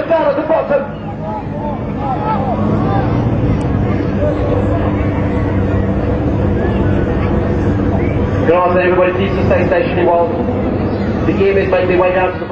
it down at the bottom. Good afternoon, everybody. Please to stay stationary while the gear is making their way down to the bottom.